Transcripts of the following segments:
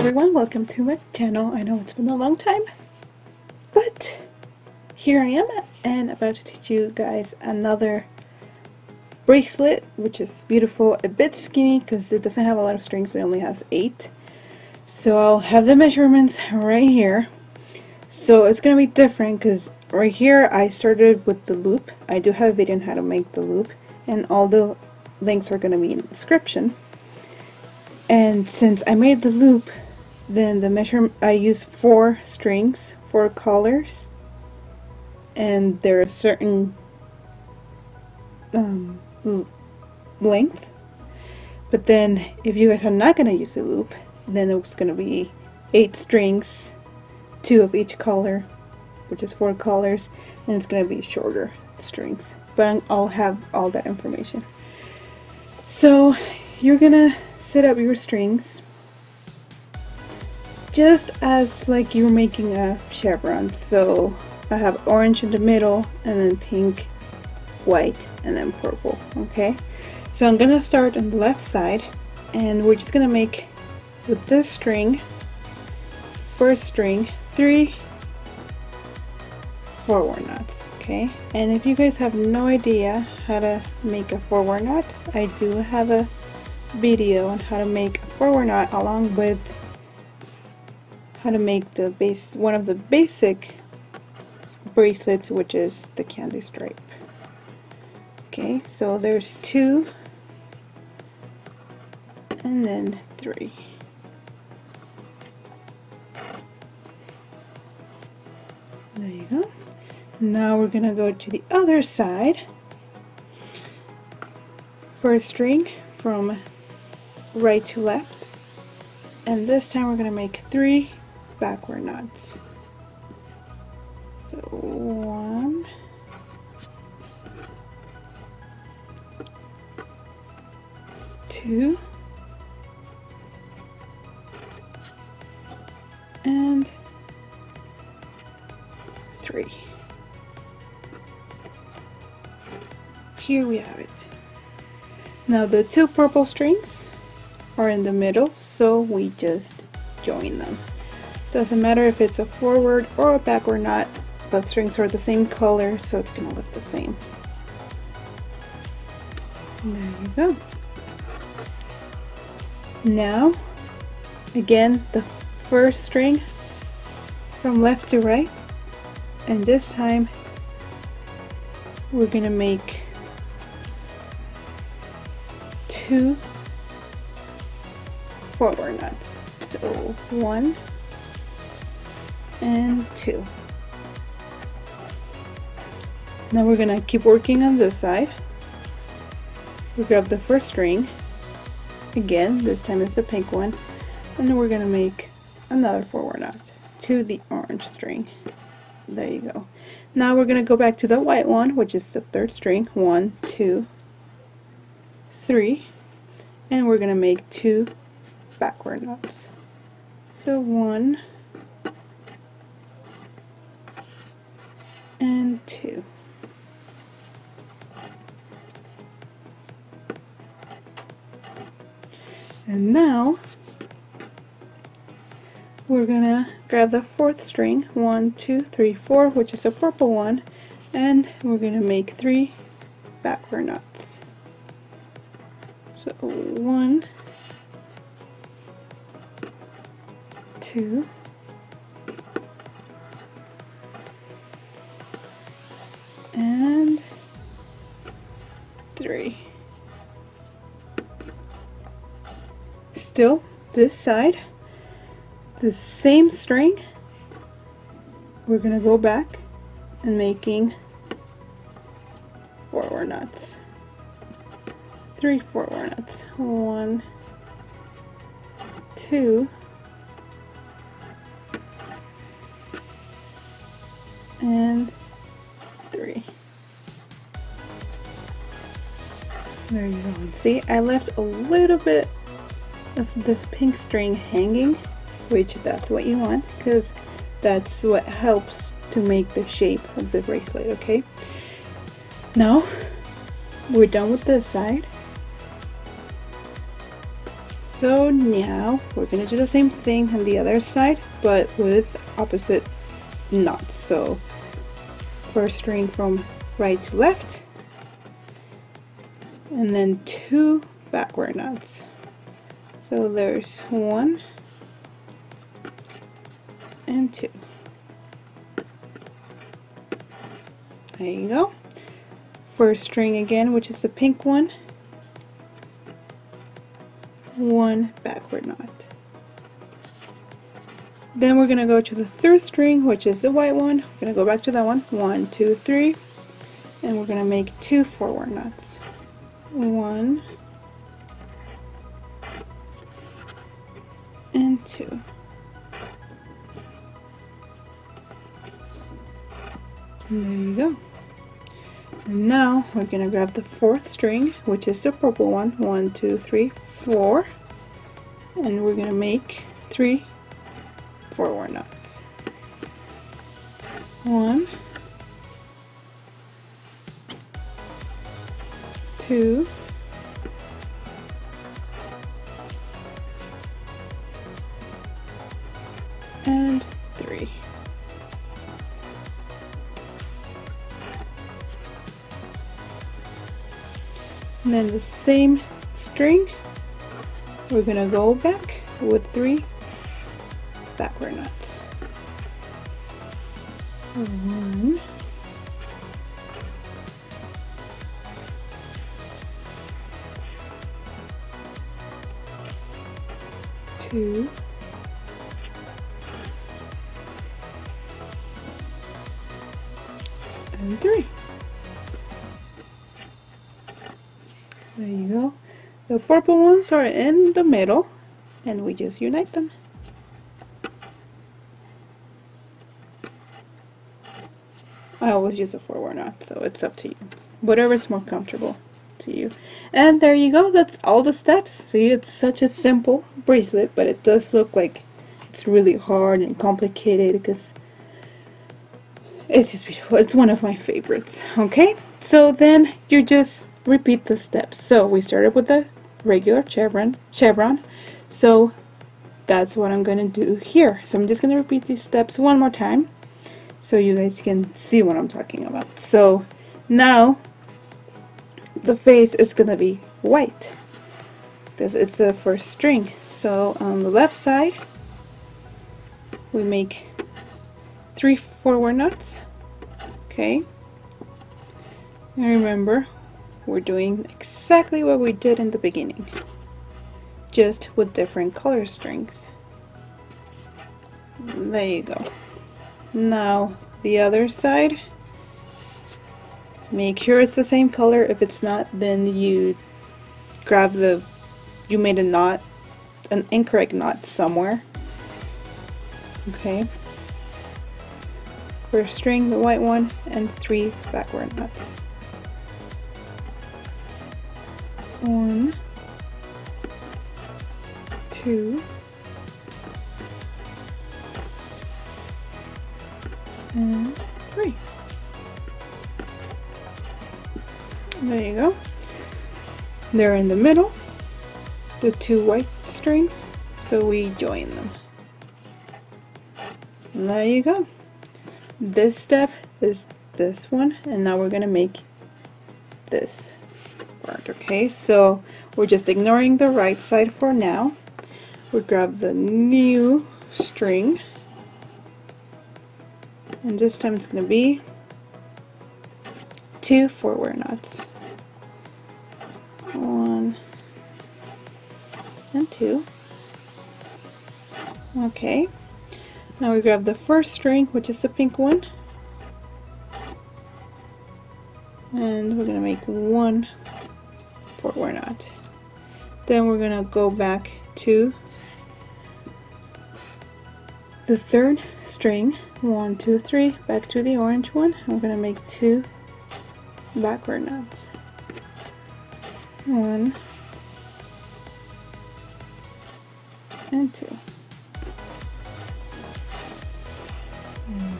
Everyone, welcome to my channel. I know it's been a long time, but here I am and about to teach you guys another bracelet, which is beautiful, a bit skinny because it doesn't have a lot of strings, it only has eight. So I'll have the measurements right here. So it's going to be different because right here I started with the loop. I do have a video on how to make the loop and all the links are going to be in the description. And since I made the loop, then the measure I use four strings, four colors and they're a certain um, length. But then if you guys are not going to use the loop, then it's going to be eight strings, two of each color, which is four colors and it's going to be shorter strings. But I'll have all that information. So you're going to set up your strings just as like you're making a chevron. So I have orange in the middle and then pink, white, and then purple, okay? So I'm gonna start on the left side and we're just gonna make with this string, first string, three forward knots, okay? And if you guys have no idea how to make a forward knot, I do have a video on how to make a forward knot along with how to make the base one of the basic bracelets which is the candy stripe. Okay so there's two. And then three. There you go. Now we're gonna go to the other side first string from right to left. And this time we're going to make three backward knots so one. Two. And three. Here we have it. Now the two purple strings are in the middle so we just join them doesn't matter if it's a forward or a back or not, both strings are the same color so it's gonna look the same and there you go now again the first string from left to right and this time we're gonna make two forward knots. So one and two. Now we're gonna keep working on this side. We grab the first string, again, this time it's the pink one, and then we're gonna make another forward knot to the orange string. There you go. Now we're gonna go back to the white one, which is the third string. One, two, three, and we're gonna make two backward knots. So one and two. And now we're gonna grab the fourth string, one, two, three, four, which is a purple one, and we're gonna make three backward knots. So one, two, Still, this side, the same string, we're going to go back and making four forward knots. Three four forward knots. One, two, and three. There you go. And see, I left a little bit of this pink string hanging, which that's what you want because that's what helps to make the shape of the bracelet, okay? Now, we're done with this side. So now we're gonna do the same thing on the other side, but with opposite knots. So first string from right to left, and then two backward knots. So there's one and two. There you go. First string again, which is the pink one, one backward knot. Then we're going to go to the third string, which is the white one. We're going to go back to that one. One, two, three. And we're going to make two forward knots. One and two. And there you go. And now we're going to grab the fourth string, which is the purple one. One, two, three, four. And we're going to make three forward knots. One, two, and three. And then the same string, we're gonna go back with three backward knots. One, two, and three. There you go. The purple ones are in the middle and we just unite them. I always use a forward knot, so it's up to you. Whatever's more comfortable to you. And there you go, that's all the steps. See, it's such a simple bracelet, but it does look like it's really hard and complicated because it's just beautiful. It's one of my favorites. Okay, so then you just repeat the steps. So we started with the regular chevron, chevron. So that's what I'm to do here. So I'm just to repeat these steps one more time so you guys can see what I'm talking about. So now the face is to be white because it's the first string. So on the left side we make three forward knots. Okay. And remember we're doing exactly what we did in the beginning just with different color strings. There you go. Now the other side, make sure it's the same color. If it's not, then you grab the, you made a knot, an incorrect knot somewhere. Okay. First string, the white one, and three backward knots. One, two, and three. There you go. They're in the middle, the two white strings, so we join them. And there you go. This step is this one, and now we're going to make this part, okay? So we're just ignoring the right side for now. We grab the new string and this time it's going to be two forward knots one and two okay now we grab the first string which is the pink one. And we're gonna make one forward knot. Then we're gonna go back to the third string. One two three back to the orange one. I'm gonna make two backward knots. One and two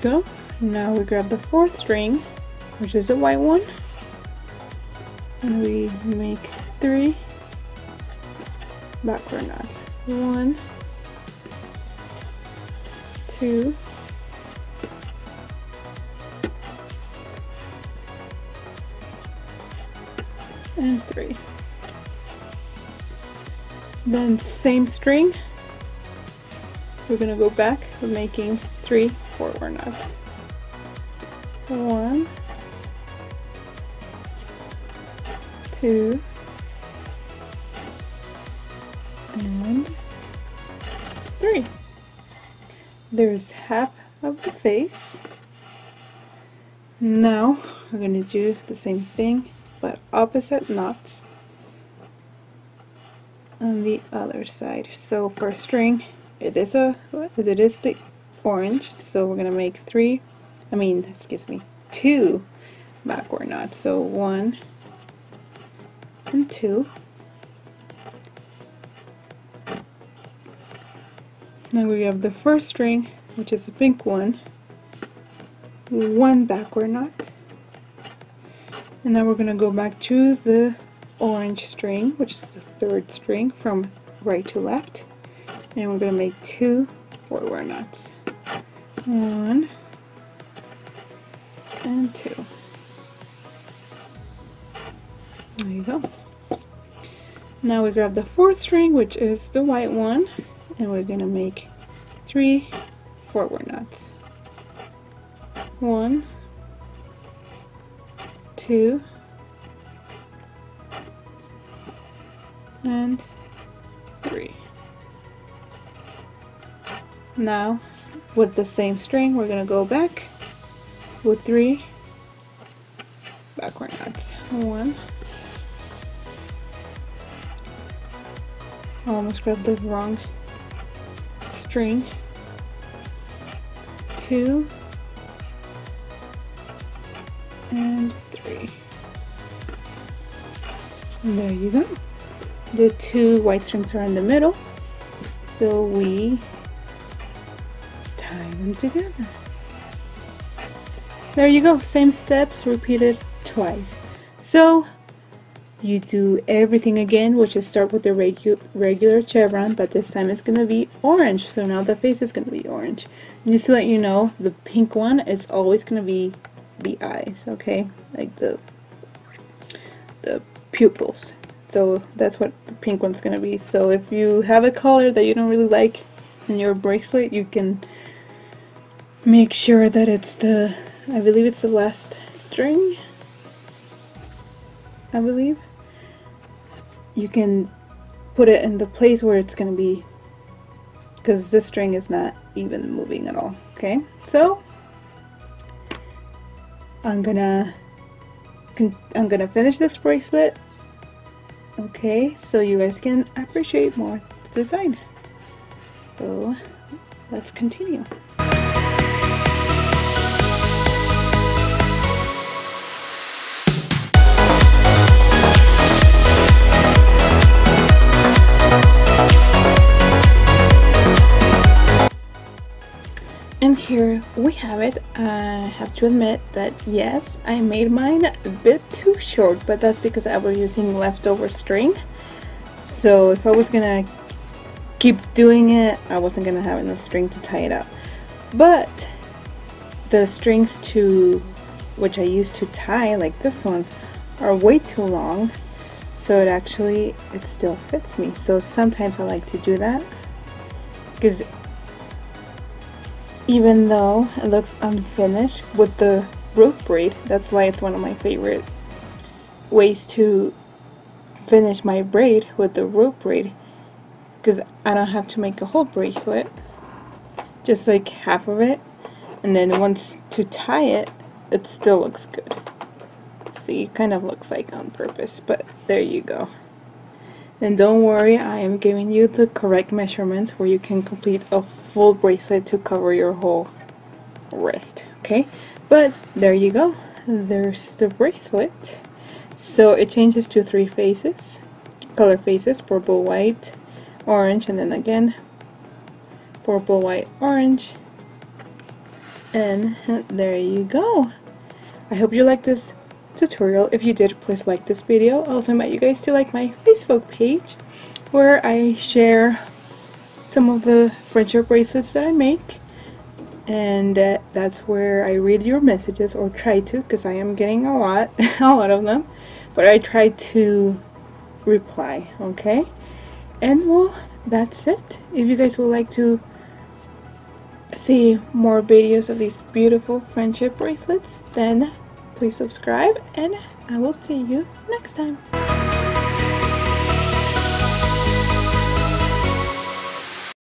go now we grab the fourth string which is a white one and we make three backward knots. One, two, and three. Then same string, we're gonna go back, we're making three forward knots. One, two, and three. There's half of the face. Now we're going to do the same thing but opposite knots on the other side. So for string it is a it is the orange. So we're gonna make three I mean excuse me two backward knots. So one and two. Now we have the first string which is the pink one. One backward knot. And now we're gonna go back to the orange string which is the third string from right to left. And we're gonna make two forward knots one. And two. There you go. Now we grab the fourth string which is the white one and we're gonna make three forward knots. One two and three. Now with the same string we're gonna go back with three backward knots one. I almost grabbed the wrong string. Two. And three. And there you go. The two white strings are in the middle. So we together. There you go same steps repeated twice. So you do everything again which is start with the regu regular chevron but this time it's gonna be orange so now the face is gonna be orange. And just to let you know the pink one is always gonna be the eyes okay? Like the the pupils. So that's what the pink one's gonna be. So if you have a color that you don't really like in your bracelet you can make sure that it's the I believe it's the last string. I believe. You can put it in the place where it's going to be because this string is not even moving at all okay? So I'm gonna I'm gonna finish this bracelet okay? So you guys can appreciate more the design. So let's continue And here we have it. I have to admit that yes, I made mine a bit too short, but that's because I was using leftover string. So if I was gonna keep doing it, I wasn't gonna have enough string to tie it up. But the strings to which I use to tie, like this one's, are way too long. So it actually, it still fits me. So sometimes I like to do that because even though it looks unfinished with the rope braid. That's why it's one of my favorite ways to finish my braid with the rope braid because I don't have to make a whole bracelet just like half of it. And then once to tie it it still looks good. See it kind of looks like on purpose but there you go and don't worry I am giving you the correct measurements where you can complete a full bracelet to cover your whole wrist okay? But there you go. There's the bracelet. So it changes to three faces color faces purple white orange and then again purple white orange. And there you go. I hope you like this tutorial. If you did please like this video. I also invite you guys to like my Facebook page where I share some of the friendship bracelets that I make. And uh, that's where I read your messages or try to because I am getting a lot a lot of them. But I try to reply okay? And well that's it. If you guys would like to see more videos of these beautiful friendship bracelets then please subscribe and I will see you next time